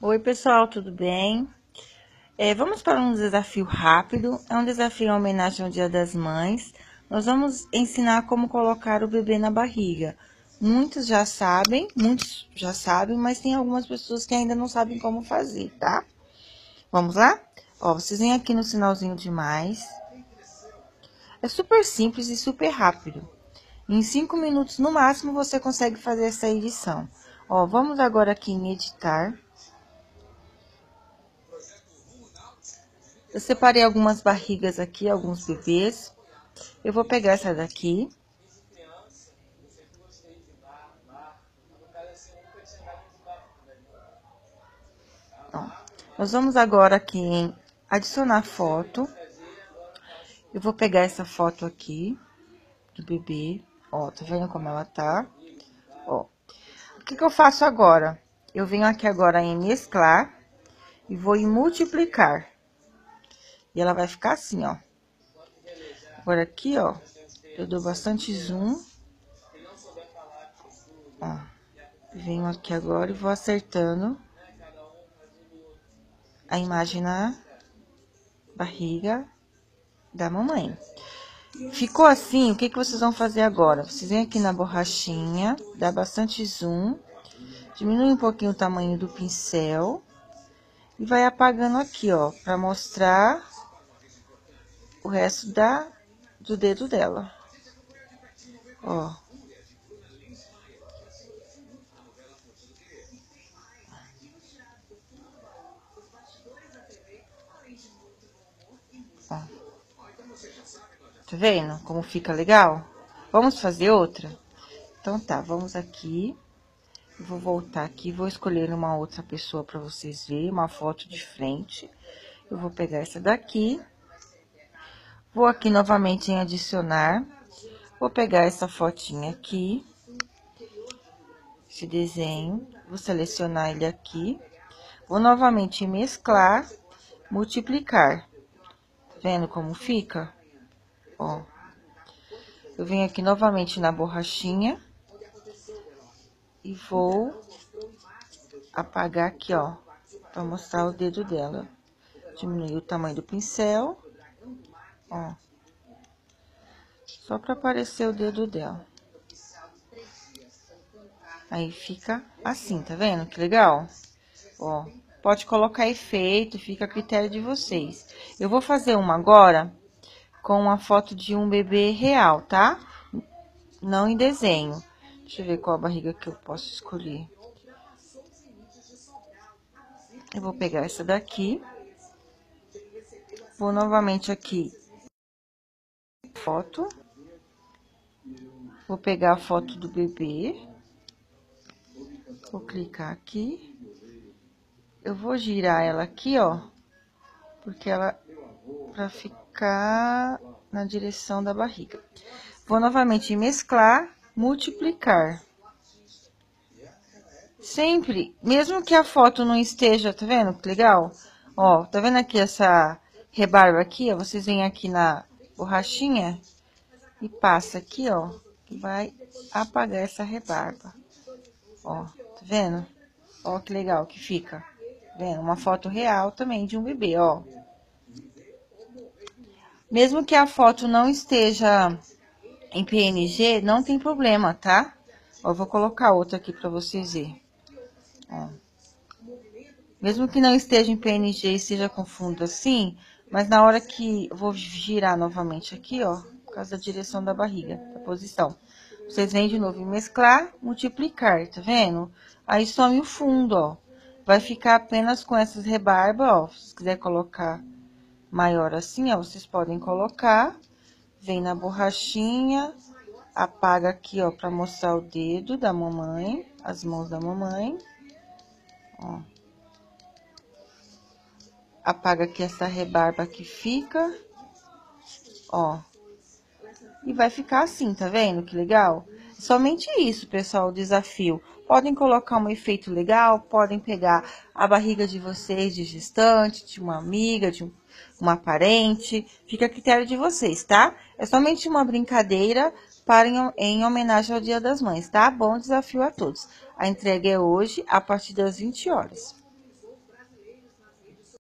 Oi, pessoal, tudo bem? É, vamos para um desafio rápido. É um desafio em homenagem ao Dia das Mães. Nós vamos ensinar como colocar o bebê na barriga. Muitos já sabem, muitos já sabem, mas tem algumas pessoas que ainda não sabem como fazer, tá? Vamos lá? Ó, vocês vêm aqui no sinalzinho de mais. É super simples e super rápido. Em cinco minutos no máximo você consegue fazer essa edição. Ó, vamos agora aqui em editar. Eu separei algumas barrigas aqui, alguns bebês. Eu vou pegar essa daqui. Ó, nós vamos agora aqui em adicionar foto. Eu vou pegar essa foto aqui do bebê. Ó, tá vendo como ela tá? Ó, o que que eu faço agora? Eu venho aqui agora em mesclar e vou em multiplicar. E ela vai ficar assim, ó. Agora aqui, ó, eu dou bastante zoom. Ó, venho aqui agora e vou acertando a imagem na barriga da mamãe. Ficou assim, o que, que vocês vão fazer agora? Vocês vêm aqui na borrachinha, dá bastante zoom, diminui um pouquinho o tamanho do pincel e vai apagando aqui, ó, pra mostrar o resto da, do dedo dela. Ó. Ó. Tá vendo como fica legal? Vamos fazer outra? Então tá, vamos aqui. vou voltar aqui, vou escolher uma outra pessoa para vocês verem, uma foto de frente. Eu vou pegar essa daqui. Vou aqui novamente em adicionar. Vou pegar essa fotinha aqui. Esse desenho. Vou selecionar ele aqui. Vou novamente mesclar, multiplicar. Tá vendo como fica? ó. Eu venho aqui novamente na borrachinha. E vou apagar aqui, ó, pra mostrar o dedo dela. Diminuir o tamanho do pincel, ó. Só pra aparecer o dedo dela. Aí fica assim, tá vendo? Que legal? Ó, pode colocar efeito, fica a critério de vocês. Eu vou fazer uma agora com uma foto de um bebê real, tá? Não em desenho. Deixa eu ver qual a barriga que eu posso escolher. Eu vou pegar essa daqui. Vou novamente aqui. Foto. Vou pegar a foto do bebê. Vou clicar aqui. Eu vou girar ela aqui, ó. Porque ela... Ficar ficar na direção da barriga. Vou novamente mesclar, multiplicar. Sempre, mesmo que a foto não esteja, tá vendo que legal? Ó, tá vendo aqui essa rebarba aqui, ó? Vocês vêm aqui na borrachinha e passa aqui, ó, vai apagar essa rebarba. Ó, tá vendo? Ó que legal que fica. Tá vendo? Uma foto real também de um bebê, ó. Mesmo que a foto não esteja em PNG, não tem problema, tá? Ó, vou colocar outra aqui para vocês verem. Ó. Mesmo que não esteja em PNG e esteja com fundo assim, mas na hora que vou girar novamente aqui, ó, por causa da direção da barriga, da posição. Vocês vêm de novo em mesclar, multiplicar, tá vendo? Aí some o fundo, ó. Vai ficar apenas com essas rebarbas, ó. Se quiser colocar maior assim, ó, vocês podem colocar. Vem na borrachinha, apaga aqui, ó, pra mostrar o dedo da mamãe, as mãos da mamãe. Ó. Apaga aqui essa rebarba que fica. Ó. E vai ficar assim, tá vendo que legal? Somente isso, pessoal, o desafio. Podem colocar um efeito legal, podem pegar a barriga de vocês de gestante, de uma amiga, de um uma parente, fica a critério de vocês, tá? É somente uma brincadeira para em, em homenagem ao Dia das Mães, tá? Bom desafio a todos. A entrega é hoje, a partir das 20 horas.